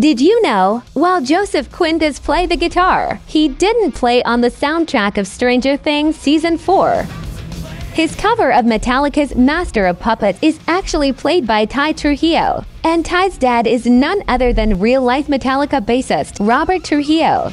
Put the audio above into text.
Did you know, while Joseph Quinn does play the guitar, he didn't play on the soundtrack of Stranger Things Season 4? His cover of Metallica's Master of Puppets is actually played by Tye Trujillo, and Tye's dad is none other than real-life Metallica bassist Robert Trujillo.